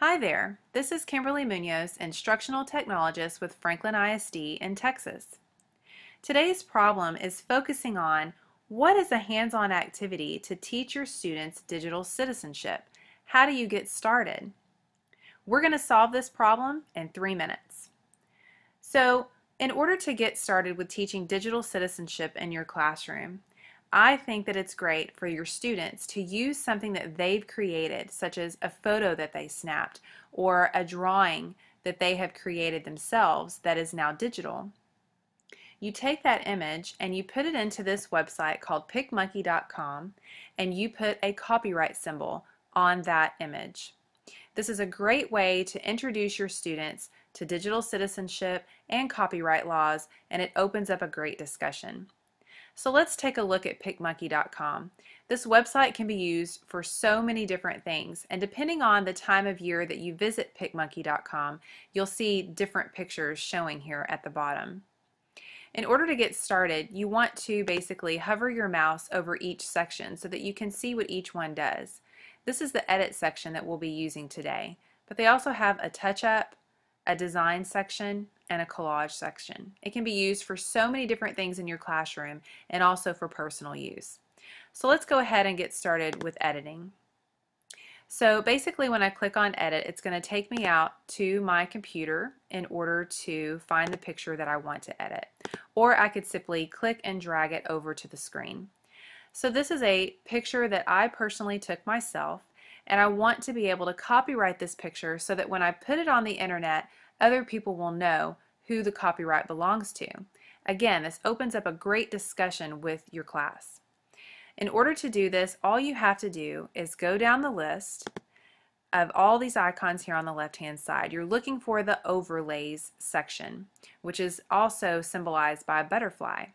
Hi there, this is Kimberly Munoz, Instructional Technologist with Franklin ISD in Texas. Today's problem is focusing on what is a hands-on activity to teach your students digital citizenship? How do you get started? We're going to solve this problem in three minutes. So, in order to get started with teaching digital citizenship in your classroom, I think that it's great for your students to use something that they've created, such as a photo that they snapped or a drawing that they have created themselves that is now digital. You take that image and you put it into this website called picmonkey.com and you put a copyright symbol on that image. This is a great way to introduce your students to digital citizenship and copyright laws and it opens up a great discussion. So let's take a look at PicMonkey.com. This website can be used for so many different things, and depending on the time of year that you visit PicMonkey.com, you'll see different pictures showing here at the bottom. In order to get started, you want to basically hover your mouse over each section so that you can see what each one does. This is the edit section that we'll be using today, but they also have a touch-up, a design section, and a collage section. It can be used for so many different things in your classroom and also for personal use. So let's go ahead and get started with editing. So basically when I click on edit it's going to take me out to my computer in order to find the picture that I want to edit. Or I could simply click and drag it over to the screen. So this is a picture that I personally took myself and I want to be able to copyright this picture so that when I put it on the internet other people will know who the copyright belongs to. Again, this opens up a great discussion with your class. In order to do this, all you have to do is go down the list of all these icons here on the left hand side. You're looking for the overlays section, which is also symbolized by a butterfly.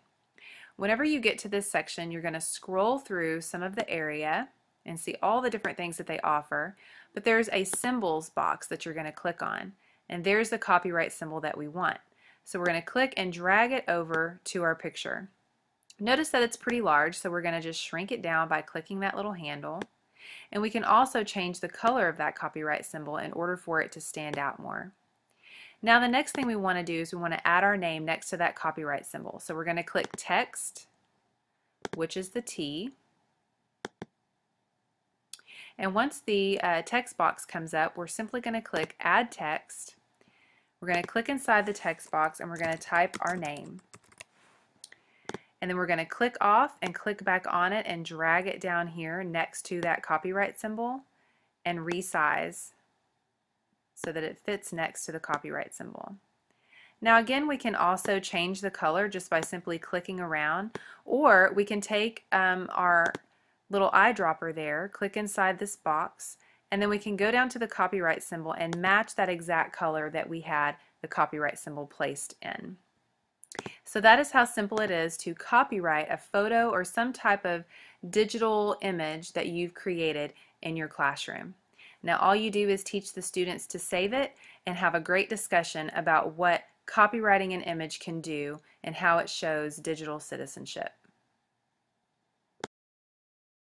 Whenever you get to this section, you're going to scroll through some of the area and see all the different things that they offer, but there's a symbols box that you're going to click on. And there's the copyright symbol that we want. So we're going to click and drag it over to our picture. Notice that it's pretty large, so we're going to just shrink it down by clicking that little handle. And we can also change the color of that copyright symbol in order for it to stand out more. Now the next thing we want to do is we want to add our name next to that copyright symbol. So we're going to click text, which is the T, and once the uh, text box comes up, we're simply going to click Add Text. We're going to click inside the text box and we're going to type our name. And then we're going to click off and click back on it and drag it down here next to that copyright symbol and resize so that it fits next to the copyright symbol. Now again we can also change the color just by simply clicking around or we can take um, our little eyedropper there, click inside this box, and then we can go down to the copyright symbol and match that exact color that we had the copyright symbol placed in. So that is how simple it is to copyright a photo or some type of digital image that you've created in your classroom. Now all you do is teach the students to save it and have a great discussion about what copyrighting an image can do and how it shows digital citizenship.